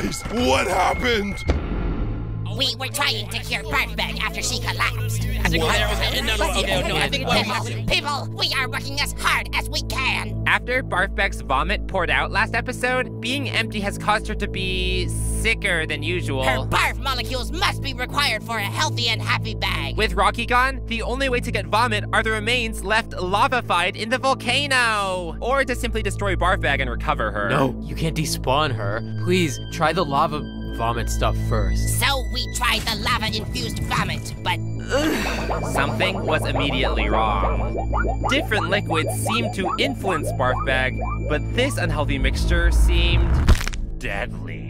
Guys, what happened? We were trying to cure Barfbag after she collapsed. I think What? we're, no, no, okay, no, I think People, people, we are working as hard as we can. After Barfbag's vomit poured out last episode, being empty has caused her to be sicker than usual. Her barf molecules must be required for a healthy and happy bag. With Rocky gone, the only way to get vomit are the remains left lavafied in the volcano. Or to simply destroy Barfbag and recover her. No, you can't despawn her. Please, try the lava vomit stuff first. So we tried the lava-infused vomit, but Something was immediately wrong. Different liquids seemed to influence Barf Bag, but this unhealthy mixture seemed deadly.